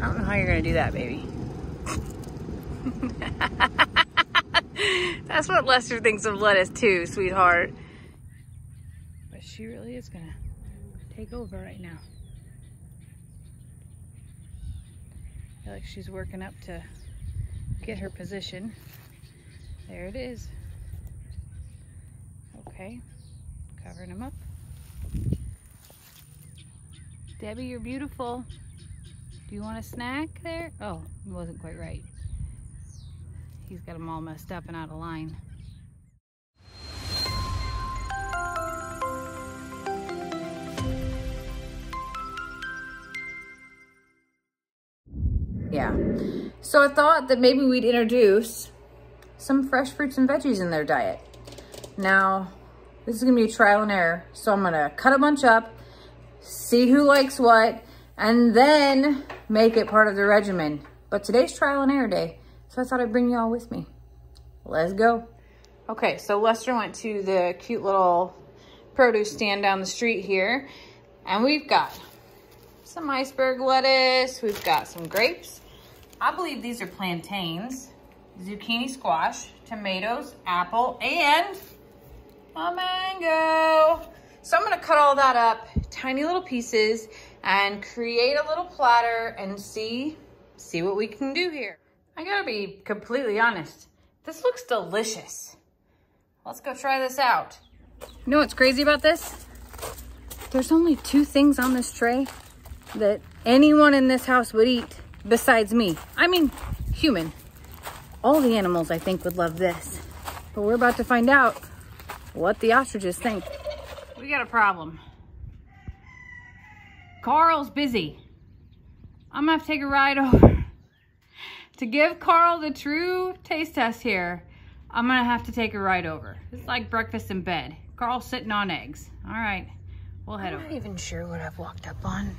I don't know how you're gonna do that, baby. That's what Lester thinks of lettuce too, sweetheart. But she really is gonna take over right now. I feel like she's working up to get her position. There it is. Okay, covering him up. Debbie, you're beautiful. Do you want a snack there? Oh, it wasn't quite right. He's got them all messed up and out of line. Yeah. So I thought that maybe we'd introduce some fresh fruits and veggies in their diet. Now, this is gonna be a trial and error. So I'm gonna cut a bunch up, see who likes what, and then make it part of the regimen. But today's trial and error day, so I thought I'd bring you all with me. Let's go. Okay, so Lester went to the cute little produce stand down the street here, and we've got some iceberg lettuce, we've got some grapes. I believe these are plantains, zucchini squash, tomatoes, apple, and a mango. So I'm gonna cut all that up, tiny little pieces, and create a little platter and see, see what we can do here. I gotta be completely honest. This looks delicious. Let's go try this out. You know what's crazy about this? There's only two things on this tray that anyone in this house would eat besides me. I mean, human. All the animals, I think, would love this. But we're about to find out what the ostriches think. We got a problem. Carl's busy. I'm gonna have to take a ride over. to give Carl the true taste test here, I'm gonna have to take a ride over. It's like breakfast in bed. Carl's sitting on eggs. All right, we'll head I'm over. not even sure what I've walked up on,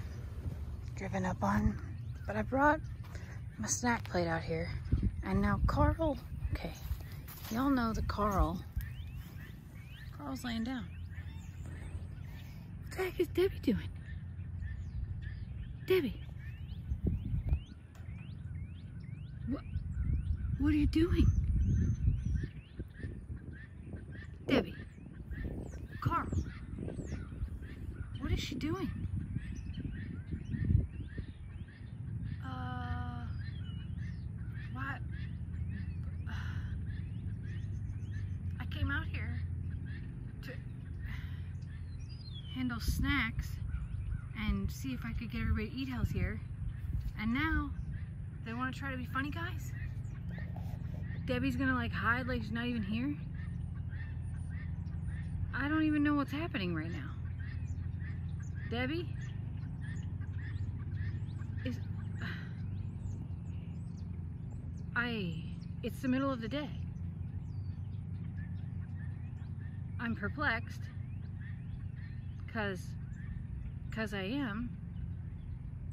driven up on, but I brought my snack plate out here. And now Carl, okay, y'all know that Carl, Carl's laying down. What the heck is Debbie doing? Debbie. What, what are you doing? Debbie. Carl. What is she doing? Uh, what? I came out here to handle snacks and see if I could get everybody to eat health here. And now they want to try to be funny guys. Debbie's gonna like hide like she's not even here. I don't even know what's happening right now. Debbie? Is I it's the middle of the day. I'm perplexed cuz cuz I am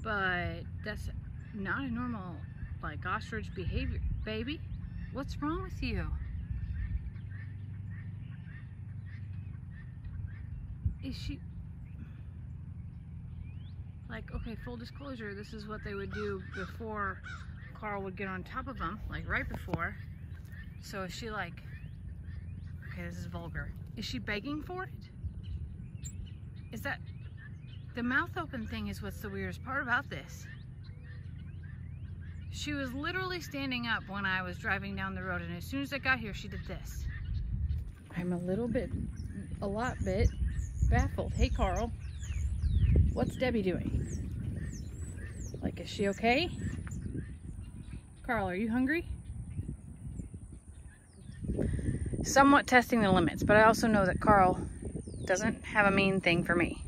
but that's not a normal like ostrich behavior. Baby what's wrong with you? Is she like okay full disclosure this is what they would do before Carl would get on top of them like right before. So is she like okay this is vulgar. Is she begging for it? Is that the mouth open thing is what's the weirdest part about this she was literally standing up when I was driving down the road and as soon as I got here she did this I'm a little bit a lot bit baffled. Hey, Carl. What's Debbie doing? Like, is she okay? Carl, are you hungry? Somewhat testing the limits, but I also know that Carl doesn't have a mean thing for me.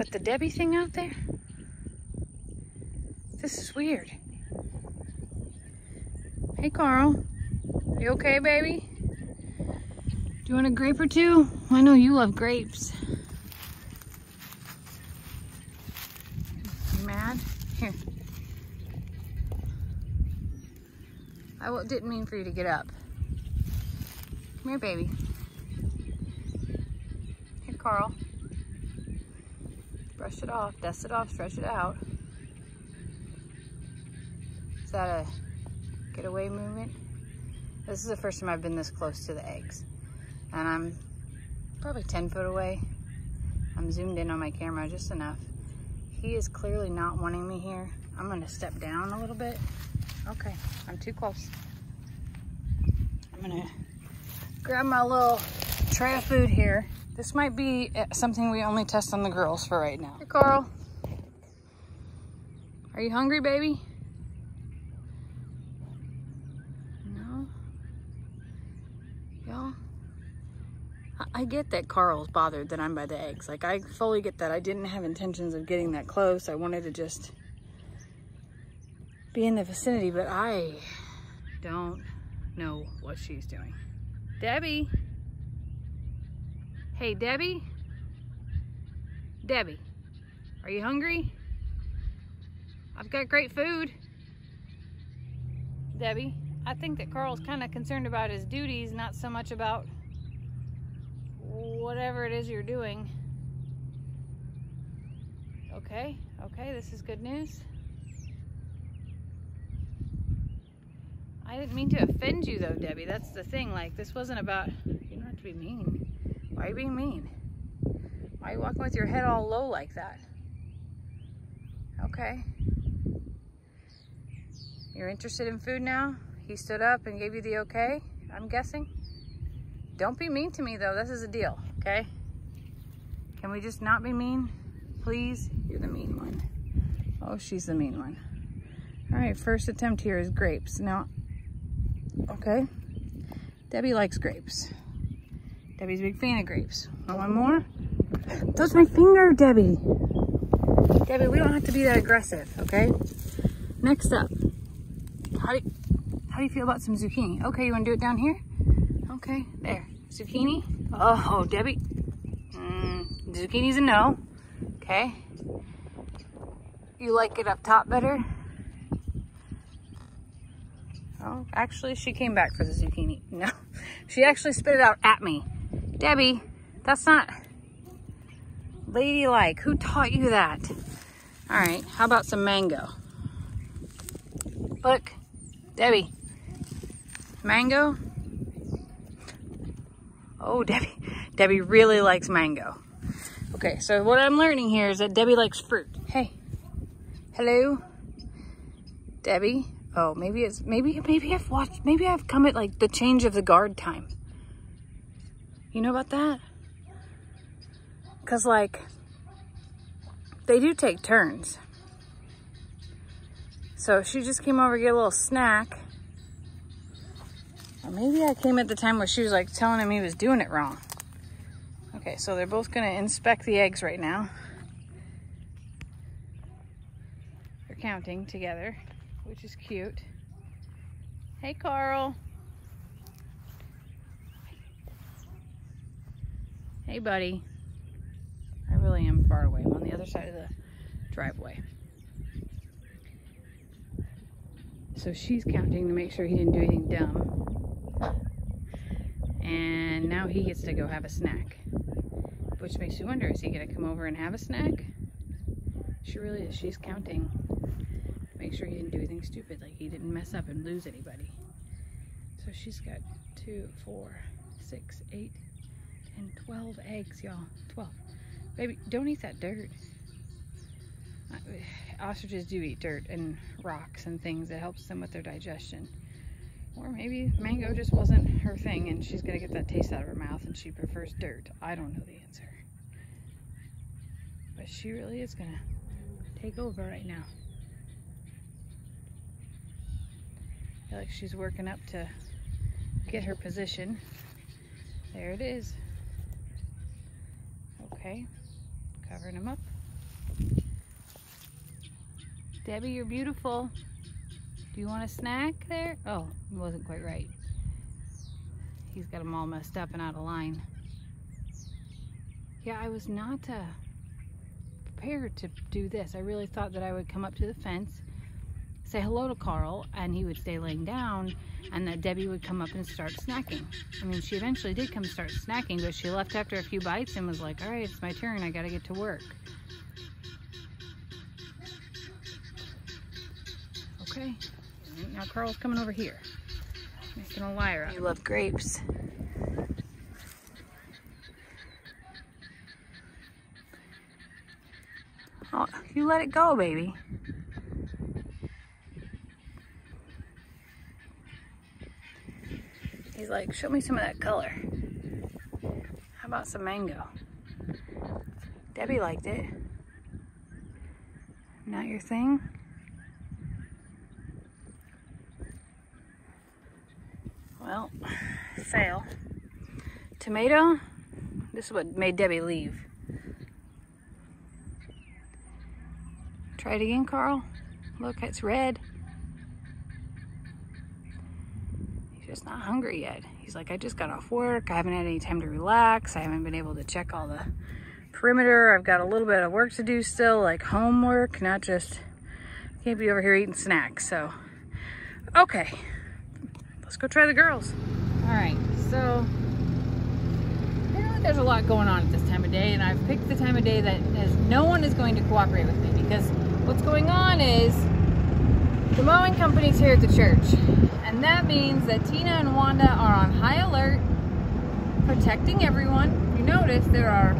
But the Debbie thing out there? This is weird. Hey, Carl. You okay, baby? Do you want a grape or two? I know you love grapes. You mad? Here. I didn't mean for you to get up. Come here, baby. Here, Carl. Brush it off, dust it off, stretch it out. Is that a getaway movement? This is the first time I've been this close to the eggs. And I'm probably 10 foot away. I'm zoomed in on my camera just enough. He is clearly not wanting me here. I'm gonna step down a little bit. Okay, I'm too close. I'm gonna grab my little tray of food here. This might be uh, something we only test on the girls for right now. Hey, Carl. Are you hungry, baby? No? Y'all? I get that Carl's bothered that I'm by the eggs. Like, I fully get that. I didn't have intentions of getting that close. I wanted to just be in the vicinity, but I don't know what she's doing. Debbie? Hey, Debbie? Debbie, are you hungry? I've got great food. Debbie, I think that Carl's kind of concerned about his duties, not so much about whatever it is you're doing. Okay, okay, this is good news. I didn't mean to offend you though, Debbie. That's the thing. Like, this wasn't about, you don't have to be mean. Why are you being mean? Why are you walking with your head all low like that? Okay. You're interested in food now? He stood up and gave you the okay, I'm guessing? Don't be mean to me though. This is a deal, okay? Can we just not be mean? Please? You're the mean one. Oh, she's the mean one. All right, first attempt here is grapes. Now, Okay. Debbie likes grapes. Debbie's a big fan of grapes. Want one more? Touch my finger, Debbie. Debbie, we don't have to be that aggressive, okay? Next up, how do, you, how do you feel about some zucchini? Okay, you wanna do it down here? Okay, there. Zucchini? Oh, oh Debbie. Mm, zucchini's a no, okay? You like it up top better? Oh, actually, she came back for the zucchini. No, she actually spit it out at me. Debbie, that's not ladylike. Who taught you that? All right, how about some mango? Look, Debbie, mango? Oh, Debbie, Debbie really likes mango. Okay, so what I'm learning here is that Debbie likes fruit. Hey, hello, Debbie, Oh, maybe it's maybe maybe I've watched maybe I've come at like the change of the guard time. You know about that? Cause like they do take turns. So she just came over to get a little snack. Or maybe I came at the time where she was like telling him he was doing it wrong. Okay, so they're both gonna inspect the eggs right now. They're counting together which is cute. Hey, Carl. Hey, buddy. I really am far away. I'm on the other side of the driveway. So she's counting to make sure he didn't do anything dumb. And now he gets to go have a snack. Which makes you wonder, is he gonna come over and have a snack? She really is, she's counting to make sure he didn't do anything stupid, like he didn't mess up and lose anybody. So she's got two, four, six, eight, and 12 eggs, y'all. 12. Baby, don't eat that dirt. Uh, ostriches do eat dirt and rocks and things. It helps them with their digestion. Or maybe mango just wasn't her thing and she's gonna get that taste out of her mouth and she prefers dirt. I don't know the answer. But she really is gonna take over right now. I feel like she's working up to get her position. There it is. Okay, covering him up. Debbie, you're beautiful. Do you want a snack there? Oh, it wasn't quite right. He's got them all messed up and out of line. Yeah, I was not uh, prepared to do this. I really thought that I would come up to the fence say hello to Carl and he would stay laying down and that Debbie would come up and start snacking. I mean, she eventually did come start snacking, but she left after a few bites and was like, all right, it's my turn. I got to get to work. Okay. Now Carl's coming over here. Making a liar. You love grapes. Oh, you let it go, baby. He's like, show me some of that color. How about some mango? Debbie liked it. Not your thing? Well, fail. Tomato, this is what made Debbie leave. Try it again, Carl. Look, it's red. He's just not hungry yet. He's like, I just got off work. I haven't had any time to relax. I haven't been able to check all the perimeter. I've got a little bit of work to do still, like homework, not just, can't be over here eating snacks. So, okay, let's go try the girls. All right, so apparently there's a lot going on at this time of day, and I've picked the time of day that is, no one is going to cooperate with me because what's going on is the mowing company's here at the church, and that means that Tina and Wanda are on high alert, protecting everyone. You notice there are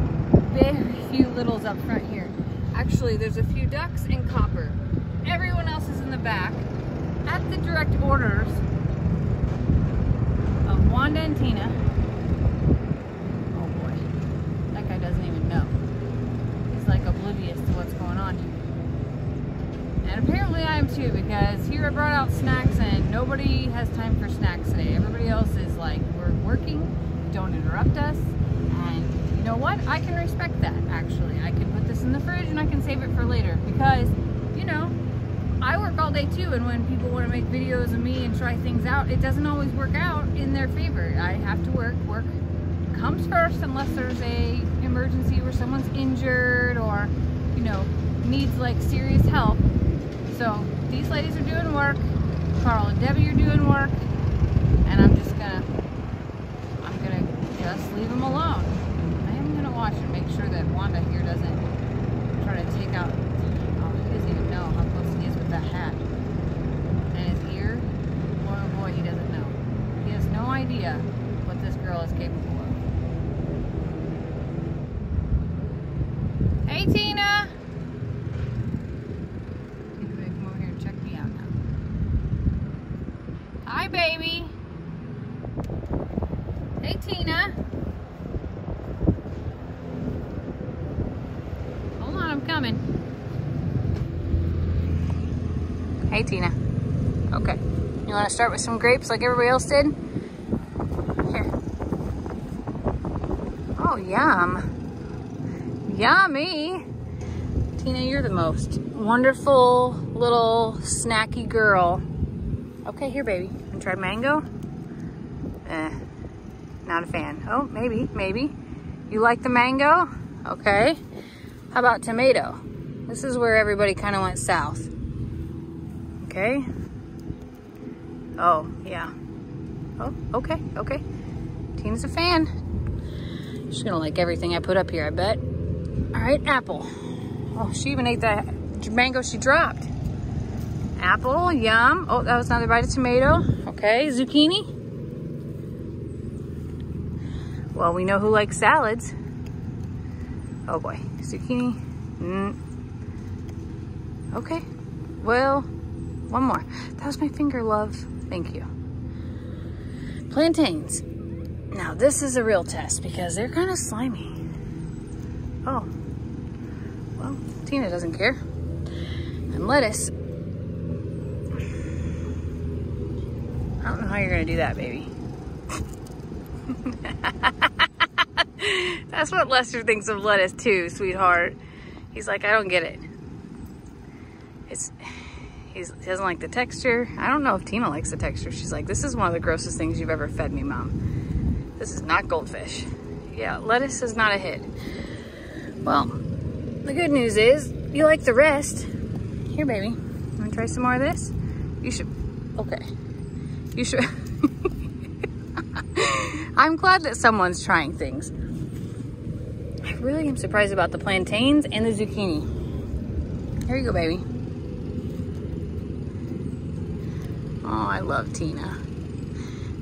very few littles up front here. Actually, there's a few ducks and copper. Everyone else is in the back at the direct orders of Wanda and Tina. Oh boy, that guy doesn't even know. He's like oblivious to what's going on here. And apparently I am too, because here I brought out snacks and nobody has time for snacks today. Everybody else is like, we're working, don't interrupt us. And you know what? I can respect that actually. I can put this in the fridge and I can save it for later because, you know, I work all day too, and when people want to make videos of me and try things out, it doesn't always work out in their favor. I have to work. Work comes first unless there's a emergency where someone's injured or, you know, needs like serious help. So these ladies are doing work. Carl and Debbie are doing work, and I'm just gonna, I'm gonna just leave them alone. I am gonna watch and make sure that Wanda here doesn't try to take out. Oh, he doesn't even know how close he is with that hat. And his ear, boy oh boy, he doesn't know. He has no idea what this girl is capable of. Hey Tina! Tina, baby, come over here and check me out now. Hi baby! Hey Tina! Hold on, I'm coming. Hey, Tina. Okay. You want to start with some grapes like everybody else did? Here. Oh, yum. Yummy. Tina, you're the most wonderful little snacky girl. Okay, here, baby. To try mango? Eh, not a fan. Oh, maybe, maybe. You like the mango? Okay. How about tomato? This is where everybody kind of went south. Okay. Oh, yeah. Oh, okay, okay. Tina's a fan. She's gonna like everything I put up here, I bet. All right, apple. Oh, she even ate that mango she dropped. Apple, yum. Oh, that was another bite of tomato. Okay, zucchini. Well, we know who likes salads. Oh boy, zucchini. Mm. Okay, well, one more. That was my finger, love. Thank you. Plantains. Now, this is a real test because they're kind of slimy. Oh. Well, Tina doesn't care. And lettuce. I don't know how you're going to do that, baby. That's what Lester thinks of lettuce too, sweetheart. He's like, I don't get it. It's He's, he doesn't like the texture. I don't know if Tina likes the texture. She's like, this is one of the grossest things you've ever fed me, Mom. This is not goldfish. Yeah, lettuce is not a hit. Well, the good news is you like the rest. Here, baby. Want to try some more of this? You should. Okay. You should. I'm glad that someone's trying things. I really am surprised about the plantains and the zucchini. Here you go, baby. Oh, I love Tina.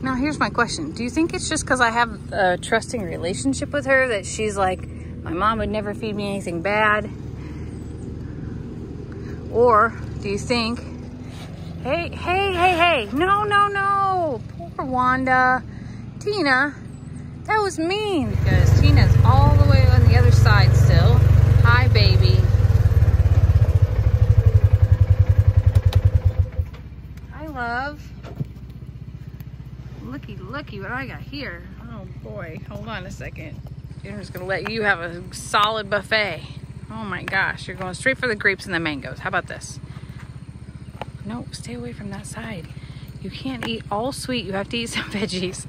Now, here's my question. Do you think it's just because I have a trusting relationship with her that she's like, my mom would never feed me anything bad? Or do you think, hey, hey, hey, hey, no, no, no, poor Wanda, Tina, that was mean because Tina's all the way on the other side still. Hi, baby. Hi, love. Looky what I got here. Oh boy, hold on a second. I'm just gonna let you have a solid buffet. Oh my gosh, you're going straight for the grapes and the mangoes. How about this? No, stay away from that side. You can't eat all sweet. You have to eat some veggies.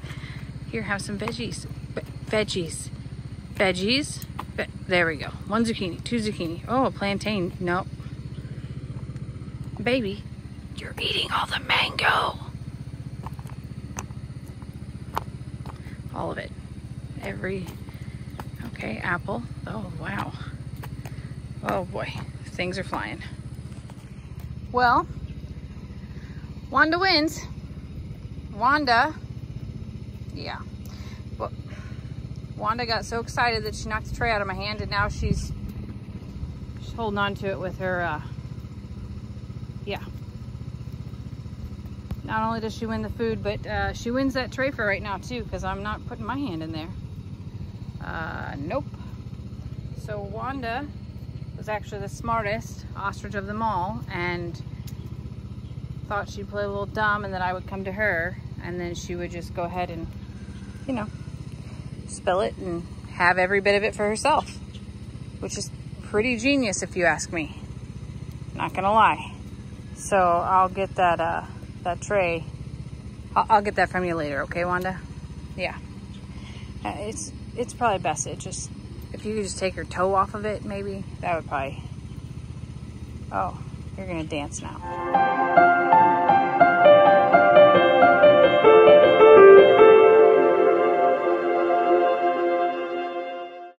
Here, have some veggies. Ve veggies. Veggies. Ve there we go. One zucchini, two zucchini. Oh, a plantain. Nope. Baby, you're eating all the mango. All of it. Every, okay, apple. Oh, wow. Oh boy, things are flying. Well, Wanda wins. Wanda, yeah. Well, Wanda got so excited that she knocked the tray out of my hand and now she's, she's holding on to it with her, uh, yeah. Not only does she win the food, but uh, she wins that tray for right now too because I'm not putting my hand in there. Uh, nope. So Wanda was actually the smartest ostrich of them all and thought she'd play a little dumb and that I would come to her and then she would just go ahead and, you know, spill it and have every bit of it for herself, which is pretty genius if you ask me. Not gonna lie. So I'll get that, uh, that tray. I'll, I'll get that from you later, okay, Wanda? Yeah. Uh, it's, it's probably best it just if you could just take your toe off of it, maybe, that would probably... Oh, you're gonna dance now.